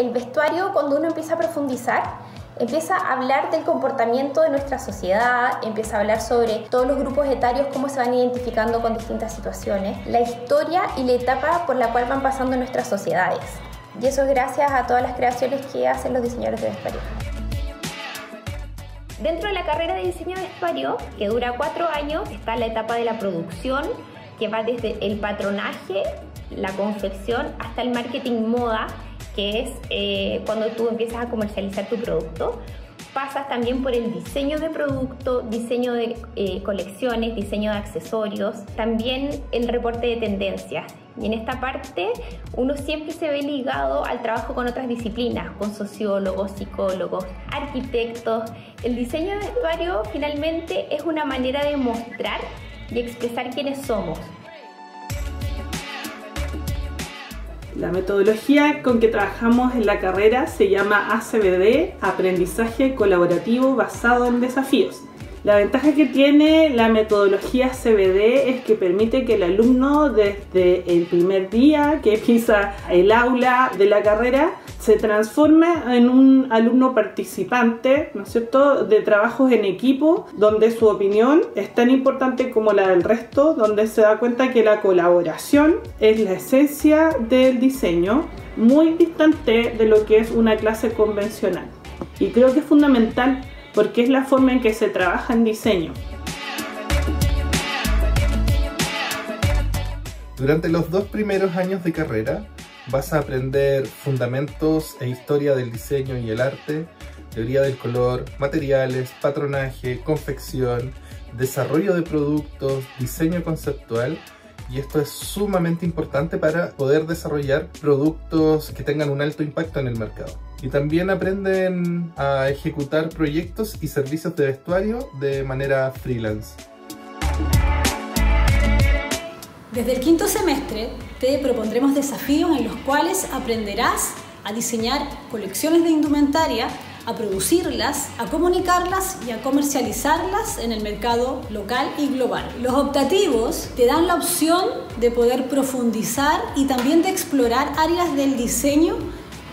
el vestuario, cuando uno empieza a profundizar, empieza a hablar del comportamiento de nuestra sociedad, empieza a hablar sobre todos los grupos etarios, cómo se van identificando con distintas situaciones, la historia y la etapa por la cual van pasando nuestras sociedades. Y eso es gracias a todas las creaciones que hacen los diseñadores de vestuario. Dentro de la carrera de diseño de vestuario, que dura cuatro años, está la etapa de la producción, que va desde el patronaje, la confección, hasta el marketing moda, que es eh, cuando tú empiezas a comercializar tu producto. Pasas también por el diseño de producto, diseño de eh, colecciones, diseño de accesorios, también el reporte de tendencias. Y en esta parte uno siempre se ve ligado al trabajo con otras disciplinas, con sociólogos, psicólogos, arquitectos. El diseño de vestuario finalmente es una manera de mostrar y expresar quiénes somos, La metodología con que trabajamos en la carrera se llama ACBD, Aprendizaje Colaborativo Basado en Desafíos. La ventaja que tiene la metodología CBD es que permite que el alumno desde el primer día que pisa el aula de la carrera se transforme en un alumno participante, ¿no es cierto?, de trabajos en equipo, donde su opinión es tan importante como la del resto, donde se da cuenta que la colaboración es la esencia del diseño, muy distante de lo que es una clase convencional. Y creo que es fundamental porque es la forma en que se trabaja en diseño. Durante los dos primeros años de carrera vas a aprender fundamentos e historia del diseño y el arte, teoría del color, materiales, patronaje, confección, desarrollo de productos, diseño conceptual y esto es sumamente importante para poder desarrollar productos que tengan un alto impacto en el mercado y también aprenden a ejecutar proyectos y servicios de vestuario de manera freelance. Desde el quinto semestre te propondremos desafíos en los cuales aprenderás a diseñar colecciones de indumentaria, a producirlas, a comunicarlas y a comercializarlas en el mercado local y global. Los optativos te dan la opción de poder profundizar y también de explorar áreas del diseño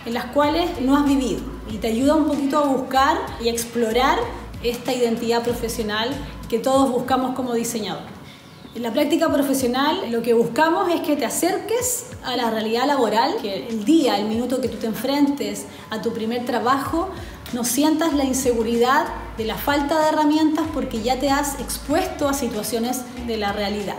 en las cuales no has vivido y te ayuda un poquito a buscar y explorar esta identidad profesional que todos buscamos como diseñador. En la práctica profesional lo que buscamos es que te acerques a la realidad laboral, que el día, el minuto que tú te enfrentes a tu primer trabajo, no sientas la inseguridad de la falta de herramientas porque ya te has expuesto a situaciones de la realidad.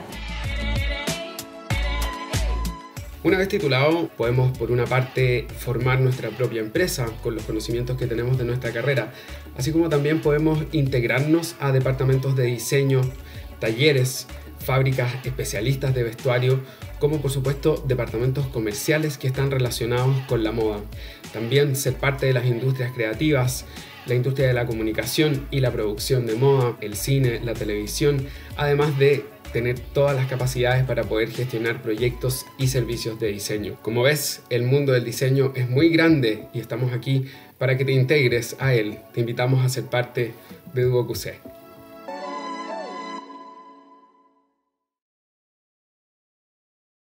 Una vez titulado, podemos por una parte formar nuestra propia empresa con los conocimientos que tenemos de nuestra carrera, así como también podemos integrarnos a departamentos de diseño, talleres, fábricas especialistas de vestuario, como por supuesto departamentos comerciales que están relacionados con la moda. También ser parte de las industrias creativas, la industria de la comunicación y la producción de moda, el cine, la televisión, además de tener todas las capacidades para poder gestionar proyectos y servicios de diseño. Como ves, el mundo del diseño es muy grande y estamos aquí para que te integres a él. Te invitamos a ser parte de DuoQC.